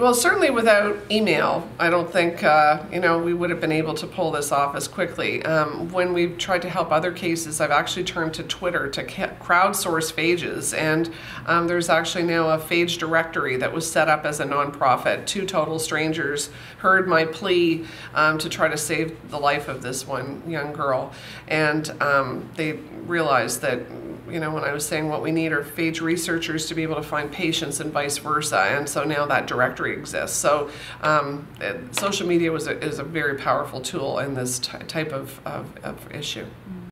Well, certainly without email, I don't think uh, you know we would have been able to pull this off as quickly. Um, when we've tried to help other cases, I've actually turned to Twitter to crowdsource phages, and um, there's actually now a phage directory that was set up as a nonprofit. Two total strangers heard my plea um, to try to save the life of this one young girl, and um, they realized that you know, when I was saying what we need are phage researchers to be able to find patients and vice versa. And so now that directory exists. So um, it, social media was a, is a very powerful tool in this type of, of, of issue. Mm-hmm.